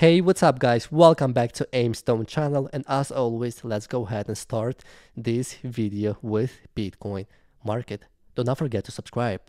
Hey, what's up guys? Welcome back to Aimstone channel and as always, let's go ahead and start this video with Bitcoin market. Do not forget to subscribe.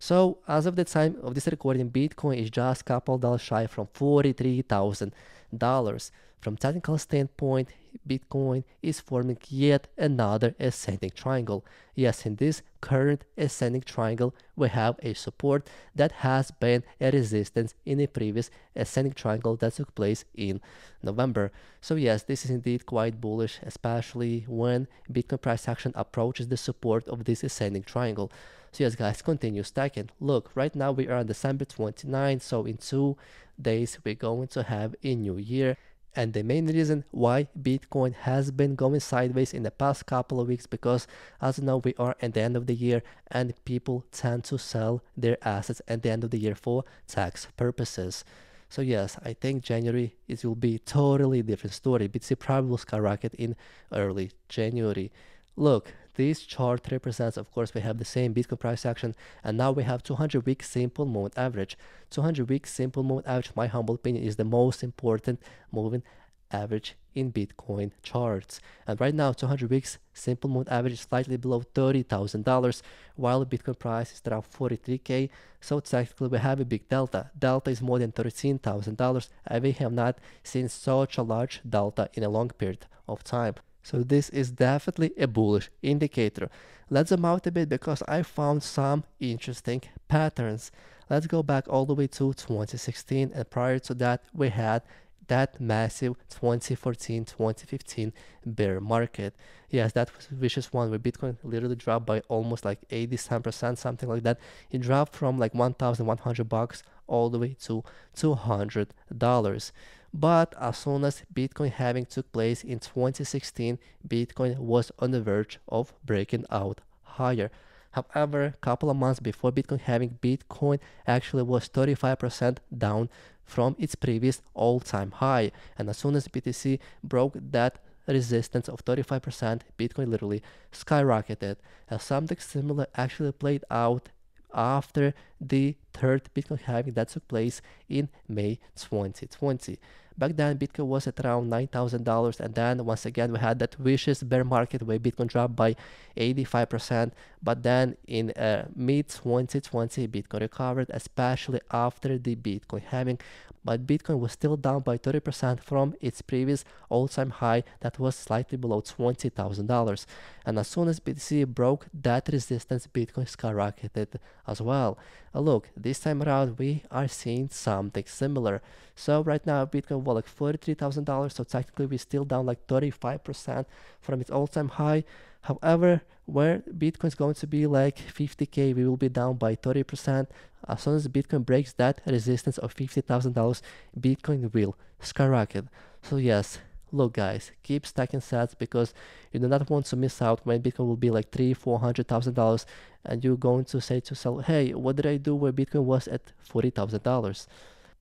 So as of the time of this recording, Bitcoin is just a couple dollars shy from $43,000. From technical standpoint, Bitcoin is forming yet another ascending triangle. Yes, in this current ascending triangle, we have a support that has been a resistance in a previous ascending triangle that took place in November. So yes, this is indeed quite bullish, especially when Bitcoin price action approaches the support of this ascending triangle. So yes, guys, continue stacking. Look, right now we are on December 29, so in two days we're going to have a new year. And the main reason why Bitcoin has been going sideways in the past couple of weeks because as you know we are at the end of the year and people tend to sell their assets at the end of the year for tax purposes. So yes, I think January it will be totally different story. BTC probably will skyrocket in early January. Look, this chart represents, of course, we have the same Bitcoin price action, and now we have 200 week simple moving average. 200 week simple moving average, my humble opinion, is the most important moving average in Bitcoin charts. And right now, 200 weeks simple moving average is slightly below $30,000, while Bitcoin price is around 43k. So technically, we have a big delta. Delta is more than $13,000, and we have not seen such a large delta in a long period of time. So this is definitely a bullish indicator. Let's zoom out a bit because I found some interesting patterns. Let's go back all the way to 2016 and prior to that we had that massive 2014-2015 bear market. Yes, that was vicious one where Bitcoin literally dropped by almost like 87%, something like that. It dropped from like 1,100 bucks all the way to $200. But as soon as Bitcoin halving took place in 2016, Bitcoin was on the verge of breaking out higher. However, a couple of months before Bitcoin halving, Bitcoin actually was 35% down from its previous all-time high. And as soon as BTC broke that resistance of 35%, Bitcoin literally skyrocketed. And something similar actually played out after the third Bitcoin halving that took place in May 2020. Back then, Bitcoin was at around $9,000. And then once again, we had that vicious bear market where Bitcoin dropped by 85%. But then in uh, mid 2020, Bitcoin recovered, especially after the Bitcoin halving. But Bitcoin was still down by 30% from its previous all-time high that was slightly below $20,000. And as soon as BTC broke that resistance, Bitcoin skyrocketed as well. Uh, look, this time around, we are seeing something similar. So right now, Bitcoin was like $43,000. So technically, we're still down like 35% from its all-time high. However, where Bitcoin is going to be like 50k, we will be down by 30%. As soon as Bitcoin breaks that resistance of $50,000, Bitcoin will skyrocket. So yes, look guys, keep stacking sats because you do not want to miss out when Bitcoin will be like three, four hundred thousand dollars, and you're going to say to yourself, "Hey, what did I do where Bitcoin was at forty thousand dollars?"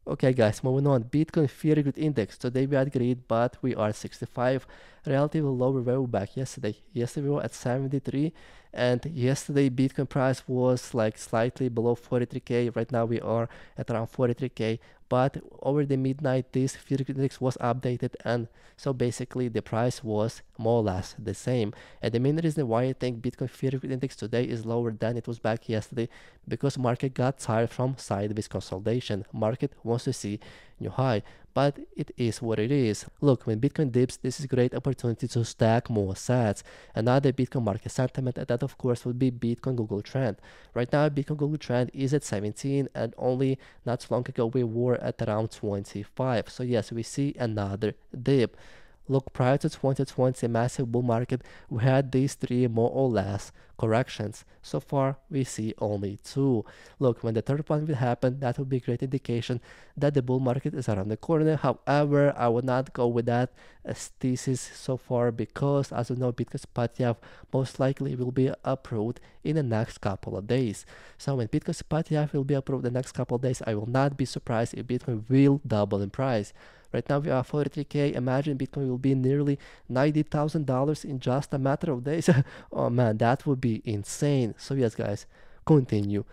Okay guys, moving on. Bitcoin Fear Greed Index. Today we had greed, but we are 65. Relatively lower where we back yesterday. Yesterday we were at 73 and yesterday Bitcoin price was like slightly below 43k. Right now we are at around 43k but over the midnight this fear index was updated and so basically the price was more or less the same and the main reason why i think bitcoin fear index today is lower than it was back yesterday because market got tired from sideways consolidation market wants to see new high but it is what it is. Look, when Bitcoin dips, this is great opportunity to stack more sets. Another Bitcoin market sentiment, and that of course would be Bitcoin Google Trend. Right now, Bitcoin Google Trend is at 17, and only not so long ago we were at around 25. So yes, we see another dip. Look, prior to 2020, massive bull market, we had these three more or less corrections. So far, we see only two. Look, when the third one will happen, that will be a great indication that the bull market is around the corner. However, I would not go with that as thesis so far because, as you know, Bitcoin spot most likely will be approved in the next couple of days. So when Bitcoin spot will be approved in the next couple of days, I will not be surprised if Bitcoin will double in price. Right now we are 43k. Imagine Bitcoin will be nearly $90,000 in just a matter of days. oh man, that would be insane. So yes, guys, continue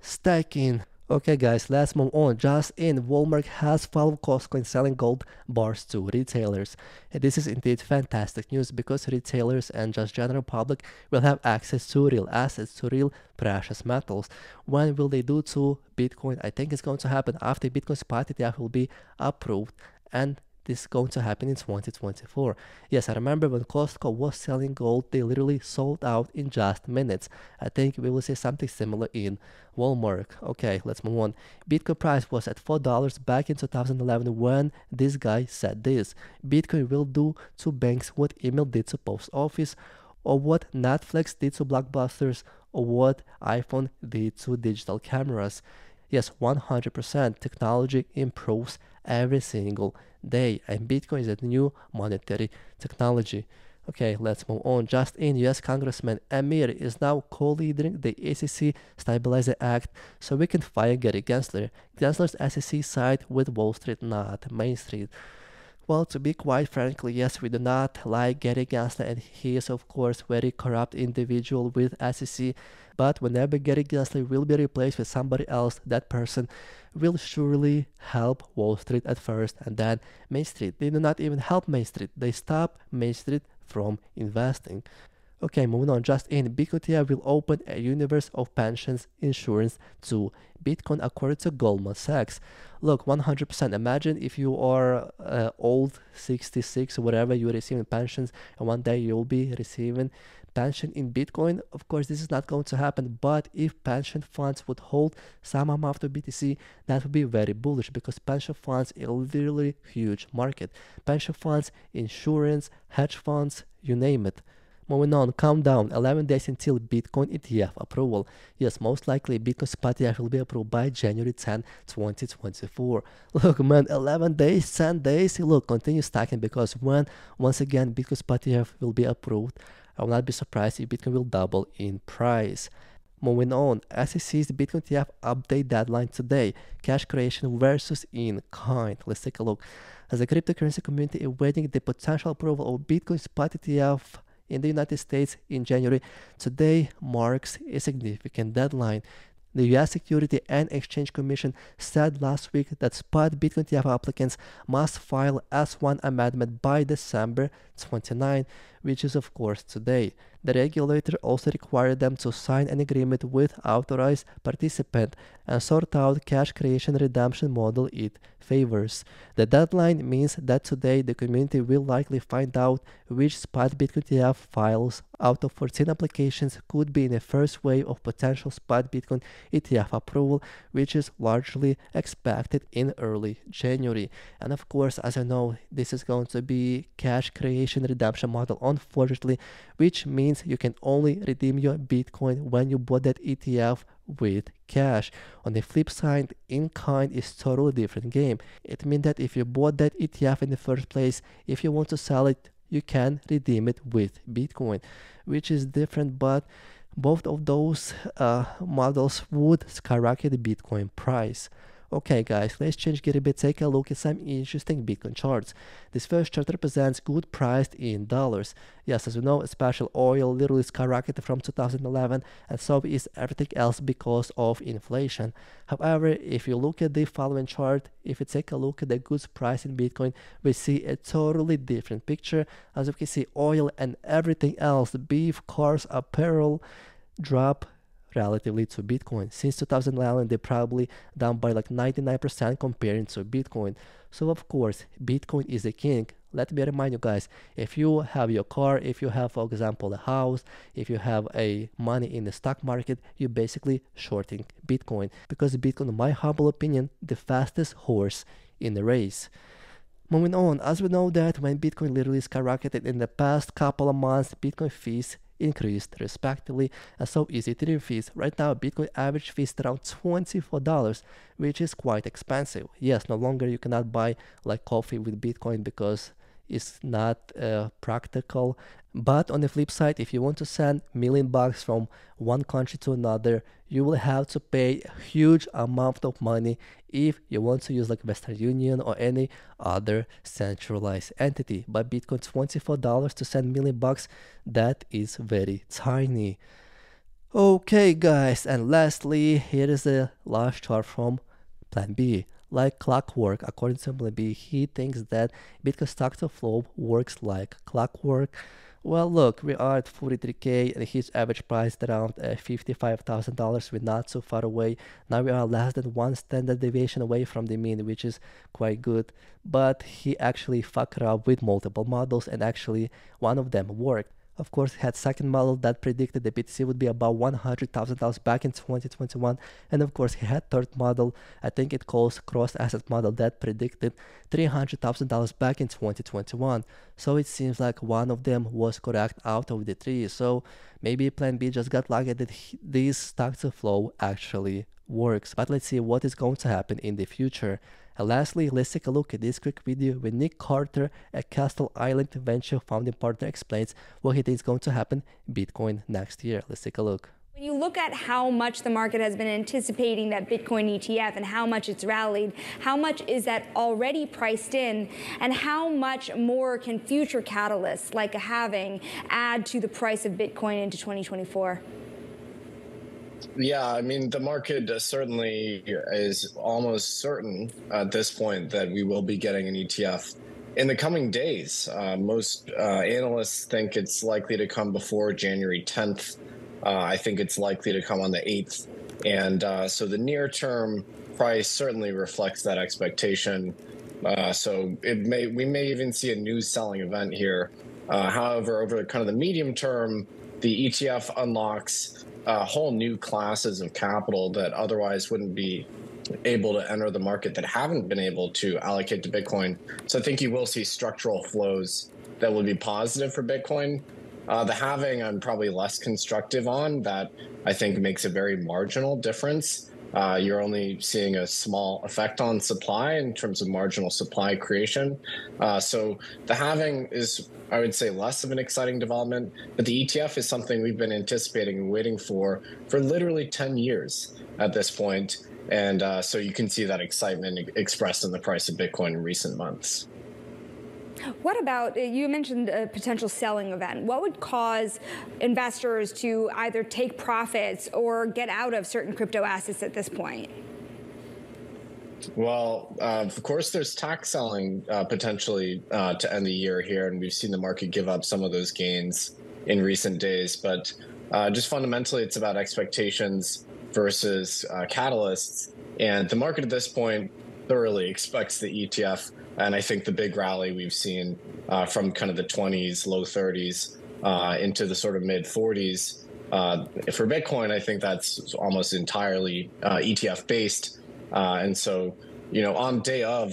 stacking. Okay, guys, let's move on. Just in, Walmart has followed Costco in selling gold bars to retailers. And this is indeed fantastic news because retailers and just general public will have access to real assets, to real precious metals. When will they do to Bitcoin? I think it's going to happen after Bitcoin spot ETF will be approved and this is going to happen in 2024. Yes, I remember when Costco was selling gold, they literally sold out in just minutes. I think we will see something similar in Walmart. Okay, let's move on. Bitcoin price was at $4 back in 2011 when this guy said this. Bitcoin will do to banks what email did to post office or what Netflix did to blockbusters or what iPhone did to digital cameras. Yes, 100% technology improves every single day, and Bitcoin is a new monetary technology. Okay, let's move on. Just in, US Congressman Emmer is now co-leading the SEC Stabilizer Act so we can fire Gary Gensler. Gensler's SEC side with Wall Street, not Main Street. Well, to be quite frankly, yes, we do not like Gary Gensler, and he is, of course, very corrupt individual with SEC. But whenever Gary Gensler will be replaced with somebody else, that person will surely help Wall Street at first and then Main Street. They do not even help Main Street. They stop Main Street from investing. Okay, moving on. Just in, Bitcoin will open a universe of pensions insurance to Bitcoin according to Goldman Sachs. Look, 100%. Imagine if you are uh, old, 66 whatever, you're receiving pensions, and one day you'll be receiving pension in Bitcoin. Of course, this is not going to happen, but if pension funds would hold some amount of BTC, that would be very bullish because pension funds is a literally huge market. Pension funds, insurance, hedge funds, you name it. Moving on, countdown 11 days until Bitcoin ETF approval. Yes, most likely Bitcoin spot ETF will be approved by January 10, 2024. Look, man, 11 days, 10 days. Look, continue stacking because when once again Bitcoin spot ETF will be approved, I will not be surprised if Bitcoin will double in price. Moving on, SEC's Bitcoin ETF update deadline today. Cash creation versus in kind. Let's take a look. As a cryptocurrency community awaiting the potential approval of Bitcoin spot ETF in the United States in January, today marks a significant deadline. The US Security and Exchange Commission said last week that spot Bitcoin ETF applicants must file S1 amendment by December 29, which is of course today. The regulator also required them to sign an agreement with authorized participant and sort out cash creation redemption model it favors. The deadline means that today the community will likely find out which spot Bitcoin ETF files out of 14 applications could be in the first wave of potential spot Bitcoin ETF approval, which is largely expected in early January. And of course, as I know, this is going to be cash creation redemption model, unfortunately, which means you can only redeem your Bitcoin when you bought that ETF with cash. On the flip side, in kind is totally different game. It means that if you bought that ETF in the first place, if you want to sell it, you can redeem it with Bitcoin, which is different, but both of those uh, models would skyrocket the Bitcoin price. Okay guys, let's change gear a bit, take a look at some interesting Bitcoin charts. This first chart represents good priced in dollars. Yes, as you know, special oil literally skyrocketed from 2011 and so is everything else because of inflation. However, if you look at the following chart, if you take a look at the goods price in Bitcoin, we see a totally different picture. As you can see, oil and everything else, beef, cars, apparel, drop relatively to Bitcoin. Since 2011, they're probably down by like 99% comparing to Bitcoin. So of course, Bitcoin is the king. Let me remind you guys, if you have your car, if you have, for example, a house, if you have a money in the stock market, you're basically shorting Bitcoin because Bitcoin, in my humble opinion, the fastest horse in the race. Moving on, as we know that when Bitcoin literally skyrocketed in the past couple of months, Bitcoin fees increased respectively, and so is Ethereum fees. Right now, Bitcoin average fees around $24, which is quite expensive. Yes, no longer you cannot buy like coffee with Bitcoin because it's not uh, practical. But on the flip side, if you want to send million bucks from one country to another, you will have to pay a huge amount of money if you want to use like Western Union or any other centralized entity. But Bitcoin $24 to send million bucks, that is very tiny. Okay guys, and lastly, here is the last chart from Plan B. Like clockwork, according to Plan he thinks that Bitcoin stock to flow works like clockwork. Well, look, we are at 43k and his average price around uh, $55,000. We're not so far away. Now we are less than one standard deviation away from the mean, which is quite good. But he actually fucked up with multiple models and actually one of them worked. Of course, he had second model that predicted the BTC would be about $100,000 back in 2021. And of course, he had third model, I think it calls cross asset model that predicted $300,000 back in 2021. So it seems like one of them was correct out of the three. So maybe plan B just got lucky that he, these stocks to flow actually works. But let's see what is going to happen in the future. And lastly, let's take a look at this quick video where Nick Carter, a Castle Island Venture founding partner, explains what he thinks is going to happen Bitcoin next year. Let's take a look. When you look at how much the market has been anticipating that Bitcoin ETF and how much it's rallied, how much is that already priced in, and how much more can future catalysts like a halving add to the price of Bitcoin into 2024? Yeah, I mean, the market certainly is almost certain at this point that we will be getting an ETF in the coming days. Uh, most uh, analysts think it's likely to come before January 10th. Uh, I think it's likely to come on the 8th. And uh, so the near term price certainly reflects that expectation. Uh, so it may we may even see a news selling event here. Uh, however, over kind of the medium term, the ETF unlocks uh, whole new classes of capital that otherwise wouldn't be able to enter the market that haven't been able to allocate to Bitcoin. So I think you will see structural flows that will be positive for Bitcoin. Uh, the halving, I'm probably less constructive on. That I think makes a very marginal difference. Uh, you're only seeing a small effect on supply in terms of marginal supply creation. Uh, so the halving is, I would say, less of an exciting development. But the ETF is something we've been anticipating and waiting for for literally 10 years at this point. And uh, so you can see that excitement expressed in the price of Bitcoin in recent months. What about, uh, you mentioned a potential selling event. What would cause investors to either take profits or get out of certain crypto assets at this point? Well, uh, of course, there's tax selling uh, potentially uh, to end the year here, and we've seen the market give up some of those gains in recent days. But uh, just fundamentally, it's about expectations versus uh, catalysts. And the market at this point thoroughly expects the ETF and I think the big rally we've seen uh, from kind of the 20s, low 30s uh, into the sort of mid 40s. Uh, for Bitcoin, I think that's almost entirely uh, ETF based. Uh, and so, you know, on day of,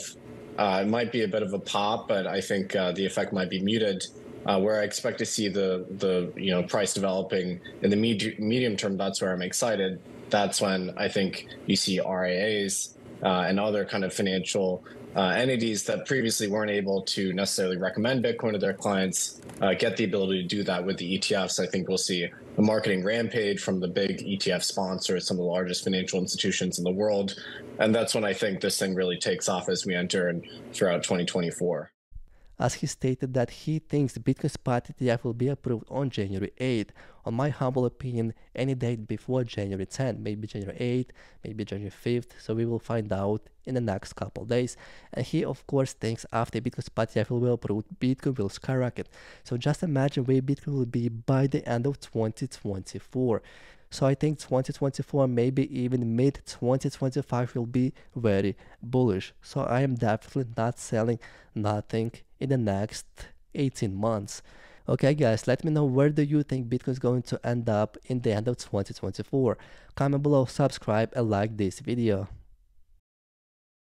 uh, it might be a bit of a pop, but I think the effect might be muted. where I expect to see the the you know price developing in the med- medium term, that's where I'm excited. That's when I think you see RIAs and other kind of financial uh, entities that previously weren't able to necessarily recommend Bitcoin to their clients uh, get the ability to do that with the ETFs. I think we'll see a marketing rampage from the big ETF sponsors, some of the largest financial institutions in the world. And that's when I think this thing really takes off as we enter and throughout 2024 as he stated that he thinks the Bitcoin spot ETF will be approved on January 8. On my humble opinion, any date before January 10, maybe January 8, maybe January 5th, so we will find out in the next couple days. And he of course thinks after Bitcoin spot will be approved, Bitcoin will skyrocket. So just imagine where Bitcoin will be by the end of 2024. So I think 2024, maybe even mid 2025 will be very bullish. So I am definitely not selling nothing in the next 18 months. Okay guys, let me know where do you think Bitcoin is going to end up in the end of 2024. Comment below, subscribe and like this video.